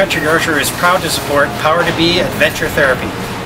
Country Grocer is proud to support Power to Be Adventure Therapy.